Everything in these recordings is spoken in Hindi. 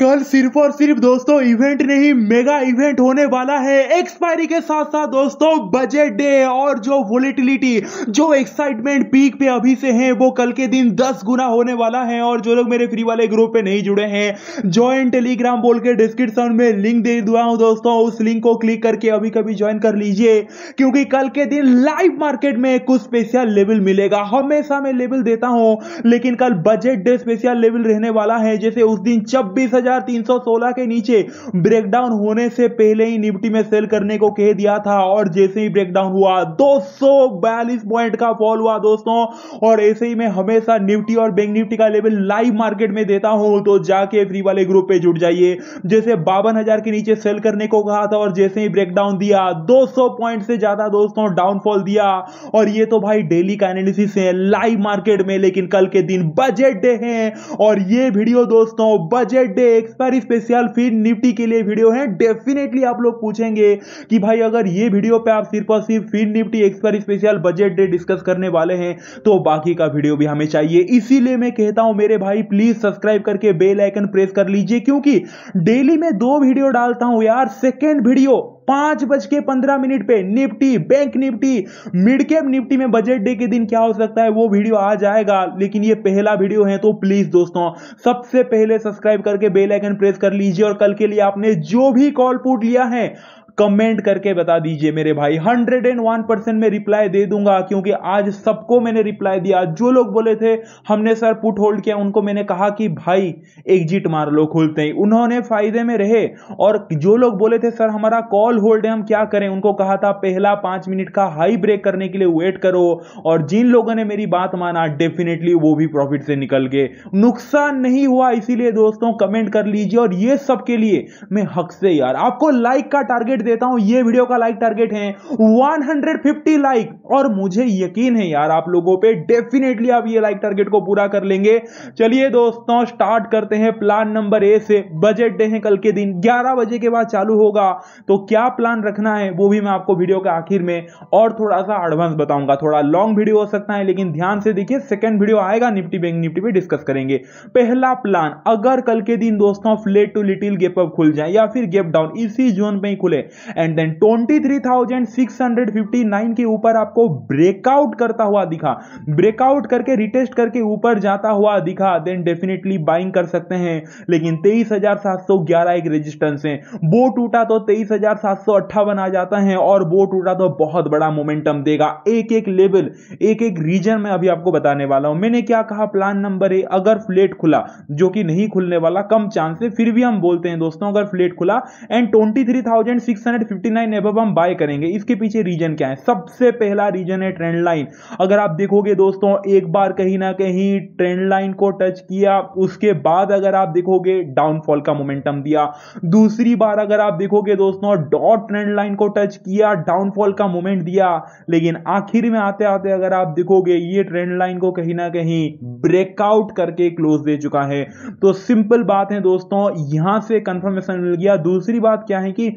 कल सिर्फ़ और सिर्फ़ दोस्तों इवेंट नहीं, मेगा इवेंट होने वाला है एक्सपायरी के साथ साथ दोस्तों बजट डे और जो वोलेटिलिटी जो एक्साइटमेंट पीक पे अभी से है, वो कल के दिन दस गुना होने वाला है और जो लोग मेरे फ्री वाले ग्रुप पे नहीं जुड़े हैं ज्वाइन टेलीग्राम बोल के डिस्क्रिप्शन में लिंक दे दुआ हूँ दोस्तों, उस लिंक को क्लिक करके अभी कभी ज्वाइन कर लीजिए, क्योंकि कल के दिन लाइव मार्केट में कुछ स्पेशल लेवल मिलेगा। हमेशा मैं लेवल देता हूँ, लेकिन कल बजट डे स्पेशल लेवल रहने वाला है, जैसे उस दिन छब्बीस 2316 के नीचे ब्रेकडाउन होने से पहले ही निफ्टी में सेल करने को कह दिया था और जैसे ही ब्रेकडाउन हुआ 242 पॉइंट का फॉल हुआ दोस्तों। और ऐसे ही मैं हमेशा निफ्टी और बैंक निफ्टी का लेवल लाइव मार्केट में देता हूँ तो जाके फ्री वाले ग्रुप पे जुड़ जाइए। जैसे बावन के नीचे सेल करने को कहा था और जैसे ही ब्रेकडाउन दिया 200 पॉइंट से ज़्यादा दोस्तों डाउनफॉल दिया। और ये तो भाई डेली का एनालिसिस है लाइव मार्केट में, लेकिन कल के दिन बजट डे है। और ये वीडियो दोस्तों budget day expiry special Fin Nifty के लिए वीडियो है। डेफिनेटली आप लोग पूछेंगे कि भाई, अगर ये वीडियो पे आप सिर्फ़ और सिर्फ़ Fin Nifty expiry special budget day discuss करने वाले हैं तो बाकी का वीडियो भी हमें चाहिए। इसीलिए मैं कहता हूँ, मेरे भाई प्लीज़ सब्सक्राइब करके बेल आइकन प्रेस कर लीजिए, क्योंकि डेली में दो वीडियो डालता हूँ यार। सेकेंड वीडियो पाँच बज के पंद्रह मिनट पे Nifty, bank Nifty mid cap Nifty में बजट डे के दिन क्या हो सकता है, वो वीडियो आ जाएगा, लेकिन ये पहला वीडियो है तो प्लीज़ दोस्तों, सबसे पहले सब्सक्राइब करके बेल आइकन प्रेस कर लीजिए, और कल के लिए आपने जो भी कॉल पुट लिया है कमेंट करके बता दीजिए मेरे भाई। हंड्रेड एंड वन परसेंट में रिप्लाई दे दूँगा, क्योंकि आज सबको मैंने रिप्लाई दिया। जो लोग बोले थे, हमने सर पुट होल्ड किया, उनको मैंने कहा कि, भाई एग्जिट मार लो, खुलते ही। उन्होंने फ़ायदे में रहे, और जो लोग बोले थे, सर, हमारा कॉल होल्ड है, हम क्या करें? उनको कहा था, पहला पाँच मिनट का हाई ब्रेक करने के लिए वेट करो। और जिन लोगों ने मेरी बात माना, डेफिनेटली वो भी प्रॉफिट से निकल गए। नुकसान नहीं हुआ, इसीलिए दोस्तों, कमेंट कर लीजिए, और ये सबके लिए मैं हक से यार। आपको लाइक का टारगेट देता हूँ, ये वीडियो का लाइक टारगेट है। 150 लाइक और मुझे यकीन है यार, आप लोगों पे डेफिनेटली आप ये लाइक टारगेट को पूरा कर लेंगे। चलिए दोस्तों स्टार्ट करते हैं प्लान नंबर ए से। बजट डे है कल के दिन। 11 बजे के बाद चालू होगा। तो क्या प्लान रखना है, वो भी मैं आपको वीडियो के आखिर में और थोड़ा सा एडवांस बताऊँगा। थोड़ा लॉन्ग वीडियो हो सकता है, लेकिन ध्यान से देखिए सेकंड वीडियो आएगा निफ्टी बैंक निफ्टी पे डिस्कस करेंगे। पहला प्लान अगर कल के दिन दोस्तों flat to little gap up खुल जाए या फिर गेप डाउन इसी जोन में ही खुले एंड देन 23,659 के ऊपर आपको ब्रेकआउट करता हुआ दिखा। ब्रेकआउट करके रिटेस्ट करके ऊपर जाता हुआ दिखा। देन डेफिनेटली बाइंग कर सकते हैं। लेकिन 23,711 एक रेजिस्टेंस है। वो टूटा तो 23,758 आ जाता है और वो टूटा तो बहुत बड़ा मोमेंटम देगा। एक एक लेवल एक एक रीजन में अभी आपको बताने वाला हूँ। मैंने क्या कहा? प्लान नंबर ए अगर फ्लेट खुला जो कि नहीं खुलने वाला कम चांस है फिर भी हम बोलते हैं दोस्तों अगर फ्लेट खुला and twenty three thousand six hundred fifty nine above हम बाय करेंगे। इसके पीछे रीजन क्या है? सबसे पहला रीजन है ट्रेंड लाइन अगर आप देखोगे दोस्तों, एक बार कहीं ना कहीं ट्रेंड लाइन को टच किया, उसके बाद अगर आप देखोगे डाउनफॉल का मोमेंटम दिया। दूसरी बार अगर आप देखोगे दोस्तों डॉट ट्रेंड लाइन को टच किया डाउनफॉल का मोमेंट दिया। लेकिन आखिर में आते आते अगर आप देखोगे, ये ट्रेंड लाइन को कहीं ना कहीं ब्रेकआउट करके क्लोज दे चुका है। तो सिंपल बात है दोस्तों, यहाँ से कंफर्मेशन मिल गया। दूसरी बात क्या है कि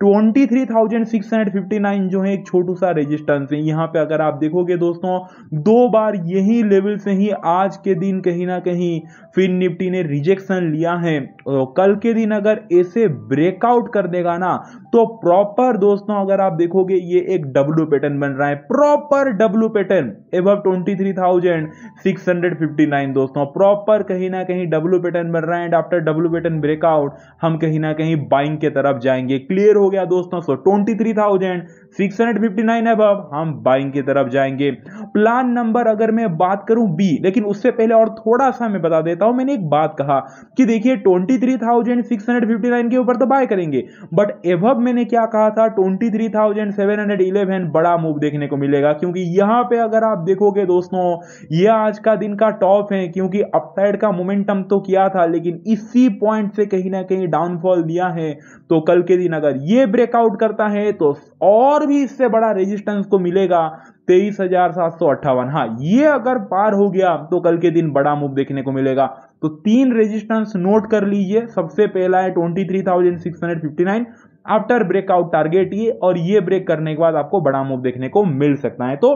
23,659 जो है एक छोटू सा रेजिस्टेंस है। यहाँ पे अगर आप देखोगे दोस्तों दो बार यही लेवल से ही आज के दिन कहीं ना कहीं फिर निफ्टी ने रिजेक्शन लिया है। तो कल के दिन अगर ऐसे ब्रेकआउट कर देगा ना तो प्रॉपर दोस्तों अगर आप देखोगे ये एक डब्ल्यू पैटर्न बन रहा है। प्रॉपर डब्ल्यू पैटर्न एवं 23,659 दोस्तों प्रॉपर कहीं ना कहीं डब्ल्यू पैटर्न बन रहा है। And after W pattern breakout हम कहीं ना कहीं बाइंग के तरफ़ जाएँगे। क्लियर गया दोस्तों so twenty three thousand six hundred fifty nine अब हम बाइंग की तरफ़ जाएँगे। प्लान नंबर अगर मैं बात करूँ बी लेकिन उससे पहले और थोड़ा सा मैं बता देता हूँ, मैंने एक बात कहा कि देखिए twenty three thousand six hundred fifty nine के ऊपर तो बाय करेंगे। बट एवब मैंने क्या कहा था? Twenty three thousand seven hundred eleven बड़ा मूव देखने को मिलेगा। क्योंकि यहाँ पे अगर आप देखोगे दोस्तों, ये आज का दिन का टॉप है, क्योंकि अपसाइड का मोमेंटम तो किया था, लेकिन इसी पॉइंट से कहीं ना कहीं डाउनफॉल दिया है। तो कल के दिन अगर ये ब्रेकआउट करता है तो और भी इससे बड़ा रेजिस्टेंस को मिलेगा तेईस हज़ार सात सौ अट्ठावन। हाँ ये अगर पार हो गया तो कल के दिन बड़ा मूव देखने को मिलेगा। तो तीन रेजिस्टेंस नोट कर लीजिए। सबसे पहला है twenty three thousand six hundred fifty nine after breakout target ये, और ये ब्रेक करने के बाद आपको बड़ा मूव देखने को मिल सकता है। तो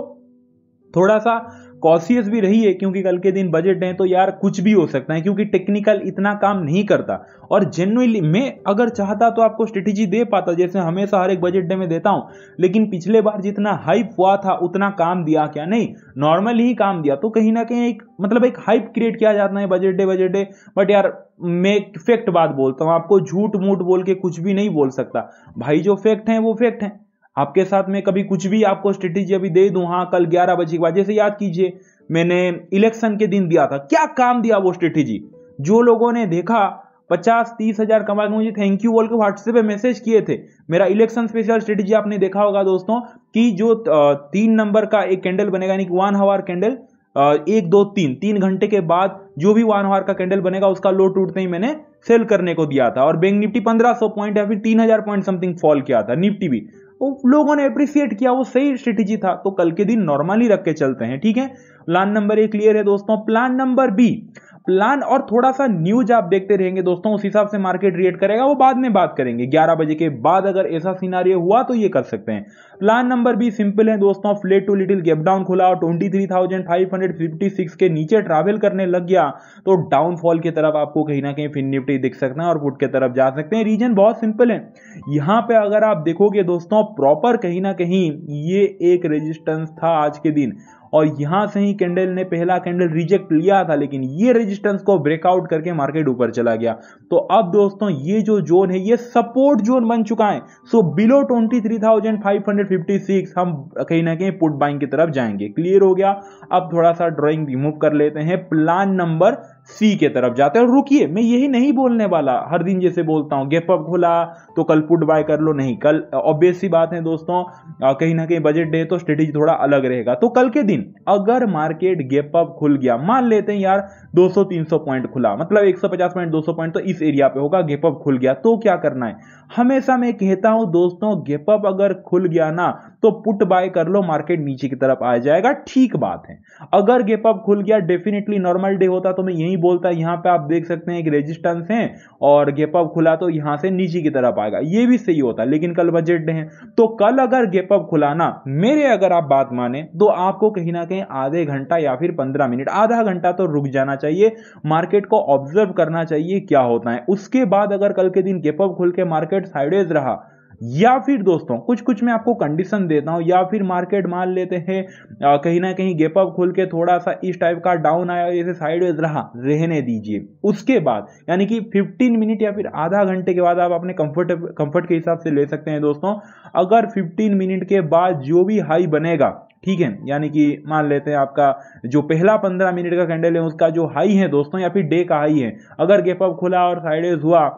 थोड़ा सा कॉशियस भी रही है क्योंकि कल के दिन बजट है तो यार कुछ भी हो सकता है, क्योंकि टेक्निकल इतना काम नहीं करता। और जेन्युइनली मैं अगर चाहता तो आपको स्ट्रेटेजी दे पाता, जैसे हमेशा हर एक बजट डे में देता हूँ, लेकिन पिछले बार जितना हाइप हुआ था, उतना काम दिया क्या? नहीं नॉर्मल ही काम दिया। तो कहीं ना कहीं एक मतलब एक हाइप क्रिएट किया जाता है budget day budget day but यार, मैं फैक्ट बात बोलता हूँ, आपको झूठ मूठ बोल के कुछ भी नहीं बोल सकता। भाई जो फैक्ट है, वो फैक्ट है। आपके साथ में कभी कुछ भी आपको स्ट्रेटेजी अभी दे दूँ हाँ कल 11 बजे के बाद, जैसे याद कीजिए, मैंने इलेक्शन के दिन दिया था। क्या काम दिया वो स्ट्रेटेजी जो लोगों ने देखा, पचास, तीस हज़ार कमा के मुझे थैंक यू बोल के व्हाट्सएप पे मैसेज किए थे। मेरा इलेक्शन स्पेशल स्ट्रेटेजी आपने देखा होगा दोस्तों, कि जो तीन नंबर का एक कैंडल बनेगा, यानी कि वन हावर कैंडल एक, दो, तीन तीन घंटे के बाद जो भी वन हावर का कैंडल बनेगा, उसका लो टूटते ही मैंने सेल करने को दिया था। और बैंक निफ्टी पंद्रह सौ पॉइंट या फिर तीन हज़ार पॉइंट समथिंग फॉल किया था निफ्टी भी। लोगों ने अप्रिसिएट किया, वो सही स्ट्रेटेजी था। तो कल के दिन नॉर्मली रख के चलते हैं, ठीक है? प्लान नंबर ए क्लियर है दोस्तों। प्लान नंबर बी प्लान और थोड़ा सा न्यूज़ आप देखते रहेंगे दोस्तों, उस हिसाब से मार्केट रिएट करेगा, वो बाद में बात करेंगे। 11 बजे के बाद अगर ऐसा सिनारियो हुआ तो ये कर सकते हैं। प्लान नंबर भी सिंपल है दोस्तों flat to little gap down खुला और 23,556 के नीचे ट्रैवल करने लग गया तो डाउनफॉल की तरफ़ आपको कहीं ना कहीं फिन निफ्टी दिख सकता है और पुट की तरफ़ जा सकते हैं। रीजन बहुत सिंपल है। यहाँ पे अगर आप देखोगे दोस्तों प्रॉपर कहीं ना कहीं ये एक रेजिस्टेंस था आज के दिन। और यहाँ से ही कैंडल ने पहला कैंडल रिजेक्ट लिया था लेकिन ये रेजिस्टेंस को ब्रेकआउट करके मार्केट ऊपर चला गया। तो अब दोस्तों ये जो जोन है ये सपोर्ट जोन बन चुका है। सो बिलो 23,556 हम कहीं ना कहीं पुट बाइंग की तरफ़ जाएँगे। क्लियर हो गया? अब थोड़ा सा ड्राइंग रिमूव कर लेते हैं। प्लान नंबर सी के तरफ़ जाते हैं। और रुकिए, मैं यही नहीं बोलने वाला। हर दिन जैसे बोलता हूँ गेप अप खुला तो कल पुट बाय कर लो। नहीं, कल ऑब्वियस बात है दोस्तों कहीं ना कहीं बजट डे तो स्ट्रेटेजी थोड़ा अलग रहेगा। तो कल के दिन, अगर मार्केट गेप अप खुल गया, मान लेते हैं यार 200-300 पॉइंट खुला मतलब 150 पॉइंट 200 पॉइंट तो इस एरिया पे होगा गेप अप खुल गया तो क्या करना है? हमेशा मैं कहता हूँ दोस्तों गेप अप अगर खुल गया ना तो पुट बाय कर लो मार्केट नीचे की तरफ़ आ जाएगा, ठीक बात है। अगर गेप अप खुल गया डेफिनेटली नॉर्मल डे होता तो मैं यही बोलता, यहाँ पे आप देख सकते हैं एक रेजिस्टेंस है, और गेप अप खुला तो यहाँ से नीचे की तरफ़ आएगा। ये भी सही होता, लेकिन कल बजट डे है। तो कल अगर गेप अप खुला ना, मेरे अगर आप बात माने तो आपको कहीं ना कहीं आधे घंटा या फिर पंद्रह मिनट, आधा घंटा तो रुक जाना चाहिए। मार्केट को ऑब्ज़र्व करना चाहिए, क्या होता है। उसके बाद अगर कल के दिन गेप अप खुल के मार्केट साइडेज रहा या फिर दोस्तों कुछ कुछ मैं आपको कंडीशन देता हूँ, या फिर मार्केट मान लेते हैं कहीं ना कहीं गेप अप खुल के थोड़ा सा इस टाइप का डाउन आया जैसे साइडवेज रहा, रहने दीजिए। उसके बाद, यानी कि 15 मिनट या फिर आधा घंटे के बाद आप अपने कंफर्ट कंफर्ट के हिसाब से ले सकते हैं दोस्तों। अगर 15 मिनट के बाद जो भी हाई बनेगा, ठीक है, यानी कि मान लेते हैं आपका जो पहला पंद्रह मिनट का कैंडल है, उसका जो हाई है दोस्तों, या फिर डे का हाई है, अगर गेप अप खुला और साइडेज हुआ,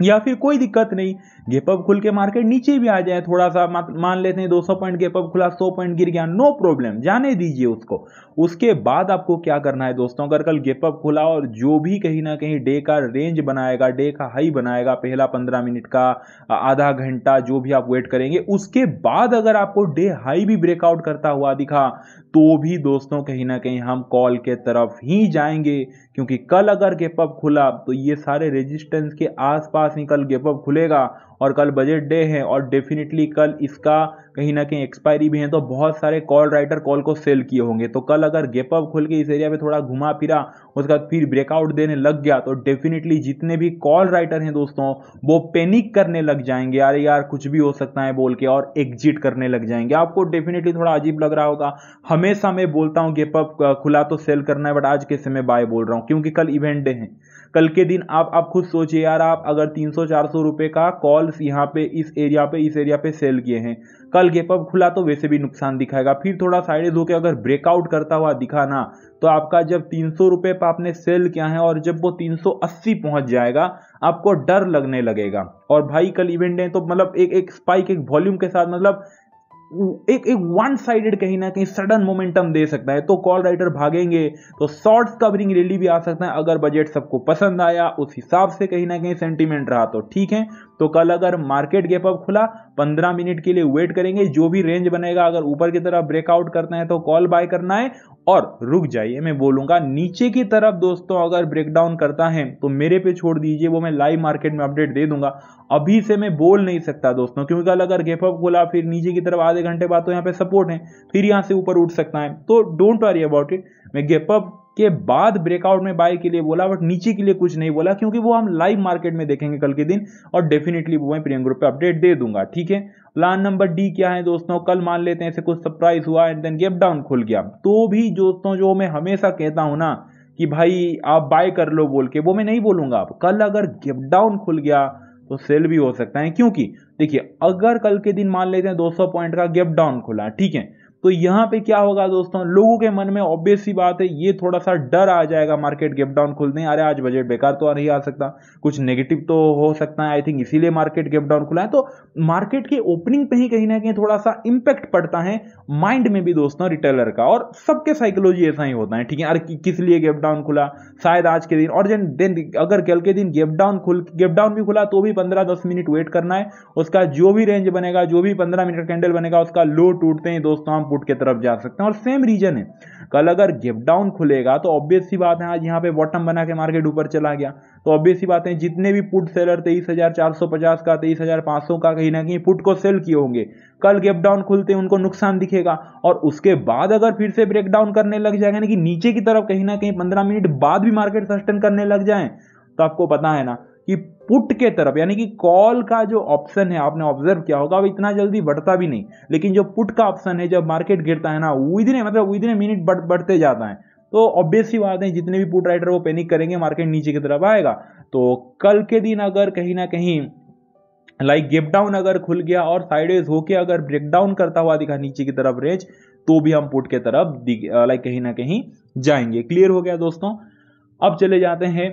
या फिर कोई दिक्कत नहीं गेप अप खुल के मार्केट नीचे भी आ जाए, थोड़ा सा मान लेते हैं 200 पॉइंट गेप अप खुला 100 पॉइंट गिर गया, नो प्रॉब्लम, जाने दीजिए उसको। उसके बाद आपको क्या करना है दोस्तों, अगर कल गेप अप खुला और जो भी कहीं ना कहीं डे का रेंज बनाएगा, डे का हाई बनाएगा, पहला पंद्रह मिनट का आधा घंटा जो भी आप वेट करेंगे, उसके बाद अगर आपको डे हाई भी ब्रेकआउट करता हुआ दिखा तो भी दोस्तों कहीं ना कहीं हम कॉल के तरफ़ ही जाएँगे, क्योंकि कल अगर गेपअप खुला तो ये सारे रेजिस्टेंस के आसपास ही कल गेपअप खुलेगा और कल बजट डे है और डेफिनेटली कल इसका कहीं ना कहीं एक्सपायरी भी है तो बहुत सारे कॉल राइटर कॉल को सेल किए होंगे। तो कल अगर गेप अप खुल के इस एरिया पे, थोड़ा घुमा फिरा, उसके बाद फिर ब्रेकआउट देने लग गया तो डेफिनेटली जितने भी कॉल राइटर हैं दोस्तों, वो पैनिक करने लग जाएँगे। अरे यार, कुछ भी हो सकता है बोल के और एग्जिट करने लग जाएँगे। आपको डेफिनेटली थोड़ा अजीब लग रहा होगा। हमेशा मैं बोलता हूँ गेप अप खुला तो सेल करना है बट आज के समय बाय बोल रहा हूँ, क्योंकि कल इवेंट डे है। कल के दिन आप आप खुद सोचिए यार, आप अगर 300-400 रुपए का कॉल्स यहाँ पे, इस एरिया पे, इस एरिया पे सेल किए हैं, कल गेप अप खुला तो वैसे भी नुकसान दिखाएगा। फिर थोड़ा साइड होकर अगर ब्रेकआउट करता हुआ दिखा ना तो आपका जब तीन सौ रुपए पर आपने सेल किया है और जब वो 380 पहुँच जाएगा, आपको डर लगने लगेगा। और भाई कल इवेंट है तो मतलब एक एक स्पाइक एक वॉल्यूम के साथ मतलब एक एक वन साइडेड कहीं ना कहीं सडन मोमेंटम दे सकता है। तो कॉल राइटर भागेंगे तो शॉर्ट्स कवरिंग रैली भी आ सकता है। अगर बजट सबको पसंद आया, उस हिसाब से कहीं ना कहीं सेंटीमेंट रहा तो ठीक है। तो कल अगर मार्केट गैप अप खुला 15 मिनट के लिए वेट करेंगे। जो भी रेंज बनेगा, अगर ऊपर की तरफ़ ब्रेकआउट करना है तो कॉल बाय करना है। और रुक जाइए, मैं बोलूँगा, नीचे की तरफ़ दोस्तों अगर ब्रेकडाउन करता है तो मेरे पे छोड़ दीजिए, वो मैं लाइव मार्केट में अपडेट दे दूँगा। अभी से मैं बोल नहीं सकता दोस्तों, क्योंकि कल अगर गैपअप खोला फिर नीचे की तरफ़ आधे घंटे बाद तो यहाँ पे सपोर्ट है, फिर यहाँ से ऊपर उठ सकता है। तो डोंट वरी अबाउट इट मैं गेपअप के बाद ब्रेकआउट में बाय के लिए बोला बट नीचे के लिए कुछ नहीं बोला, क्योंकि वो हम लाइव मार्केट में देखेंगे कल के दिन, और डेफिनेटली वो मैं प्रियम ग्रुप पे अपडेट दे दूँगा, ठीक है? प्लान नंबर डी क्या है दोस्तों? कल मान लेते हैं, ऐसे कुछ सरप्राइज़ हुआ एंड देन गेप डाउन खुल गया। तो भी दोस्तों, जो मैं हमेशा कहता हूँ ना, कि भाई आप बाय कर लो बोल के, वो मैं नहीं बोलूँगा आप कल अगर गेप डाउन खुल गया तो सेल भी हो सकता है, क्योंकि देखिए, अगर कल के दिन मान लेते हैं 200 पॉइंट का गेप डाउन खुला, ठीक है? तो यहाँ पे क्या होगा दोस्तों? लोगों के मन में ऑब्वियस सी बात है, ये थोड़ा सा डर आ जाएगा मार्केट गेप डाउन खुलते हैं अरे, आज बजट बेकार तो नहीं आ सकता। कुछ नेगेटिव तो हो सकता है आई थिंक इसीलिए मार्केट गेप डाउन खुला है। तो मार्केट के ओपनिंग पे ही कहीं ना कहीं थोड़ा सा इंपैक्ट पड़ता है माइंड में भी दोस्तों रिटेलर का। और सबके साइकोलॉजी ऐसा ही होता है, ठीक है? अरे किस लिए गेप डाउन खुला? शायद आज के दिन, और देन अगर कल के दिन गेप डाउन खुल गेप डाउन भी खुला तो भी पंद्रह दस मिनट वेट करना है। उसका जो भी रेंज बनेगा, जो भी पंद्रह मिनट कैंडल बनेगा, उसका लो टूटते हैं दोस्तों हम पुट की तरफ़ जा सकते हैं और सेम रीजन है। कल अगर गिफ्ट डाउन खुलेगा तो ऑब्वियस सी बात है, आज यहाँ पे बॉटम बना के मार्केट ऊपर चला गया। तो ऑब्वियस सी बात है, जितने भी पुट सेलर तेईस हज़ार चार सौ पचास का, तेईस हज़ार पाँच सौ का कहीं ना कहीं पुट को सेल किए होंगे। कल गेप डाउन खुलते हैं, उनको नुकसान दिखेगा। और उसके बाद अगर फिर से ब्रेक डाउन करने लग जाएगा ना कि नीचे की तरफ़ कहीं ना कहीं पंद्रह मिनट बाद भी मार्केट सस्टेन करने लग जाए तो आपको पता है ना कि पुट के तरफ़, यानी कि कॉल का जो ऑप्शन है, आपने ऑब्ज़र्व किया होगा वो इतना जल्दी बढ़ता भी नहीं। लेकिन जो पुट का ऑप्शन है, जब मार्केट गिरता है ना विदिन मतलब विदिन मिनट बढ़, बढ़ते जाता है। तो ऑब्वियस सी बात है, जितने भी पुट राइटर वो पैनिक करेंगे मार्केट नीचे की तरफ़ आएगा। तो कल के दिन अगर कहीं ना कहीं लाइक गेप डाउन अगर खुल गया और साइडेज होके अगर ब्रेकडाउन करता हुआ दिखा नीचे की तरफ़ रेंज तो भी हम पुट के तरफ़ लाइक कहीं ना कहीं जाएँगे। क्लियर हो गया दोस्तों? अब चले जाते हैं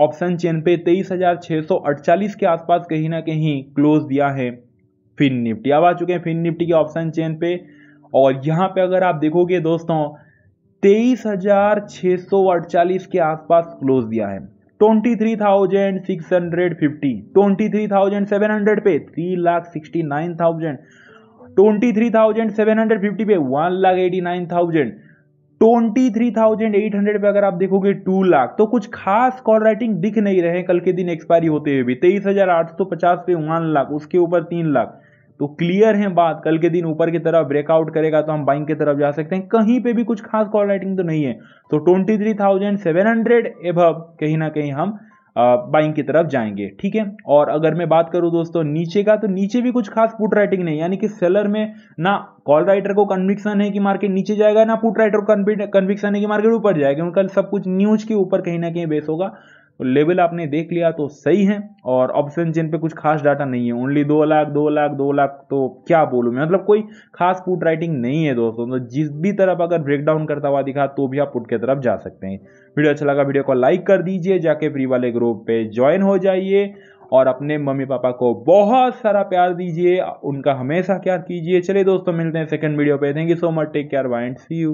ऑप्शन चेन पे तेईस हज़ार छह सौ अड़चालीस के आसपास कहीं ना कहीं क्लोज दिया है फिन निफ्टी अब आ चुके हैं फिन निफ्टी के ऑप्शन चेन पे और यहाँ पे अगर आप देखोगे दोस्तों, तेईस हज़ार छह सौ अड़चालीस के आसपास क्लोज दिया है। Twenty three thousand six hundred fifty twenty three thousand seven hundred पे three lakh sixty nine thousand twenty three thousand seven hundred fifty पे one lakh eighty nine thousand twenty three thousand eight hundred पे अगर आप देखोगे टू लाख तो कुछ खास कॉल राइटिंग दिख नहीं रहे कल के दिन एक्सपायरी होते हुए भी। तेईस हज़ार आठ सौ पचास पे वन लाख, उसके ऊपर तीन लाख। तो क्लियर है बात, कल के दिन ऊपर की तरफ़ ब्रेकआउट करेगा तो हम बाइंग की तरफ़ जा सकते हैं। कहीं पे भी कुछ खास कॉल राइटिंग तो नहीं है। तो twenty three thousand seven hundred above कहीं ना कहीं हम बाइंग की तरफ़ जाएँगे, ठीक है? और अगर मैं बात करूँ दोस्तों नीचे का तो नीचे भी कुछ खास पुट राइटिंग नहीं, यानी कि सेलर में ना कॉल राइटर को कन्विक्सन है कि मार्केट नीचे जाएगा, ना पुट राइटर को कन्विक्शन है कि मार्केट ऊपर जाएगा उनका सब कुछ न्यूज़ के ऊपर कहीं ना कहीं बेस होगा। लेवल आपने देख लिया तो सही है, और ऑप्शन जिन पे कुछ खास डाटा नहीं है ओनली दो लाख दो लाख दो लाख तो क्या बोलूँ मैं? मतलब कोई खास पुट राइटिंग नहीं है दोस्तों तो जिस भी तरफ़ अगर ब्रेकडाउन करता हुआ दिखा तो भी आप पुट की तरफ़ जा सकते हैं। वीडियो अच्छा लगा, वीडियो को लाइक कर दीजिए, जाके फ्री वाले ग्रुप पे ज्वाइन हो जाइए, और अपने मम्मी पापा को बहुत सारा प्यार दीजिए, उनका हमेशा क्या कीजिए। चलिए दोस्तों, मिलते हैं सेकंड वीडियो पे। Thank you so much take care wind see you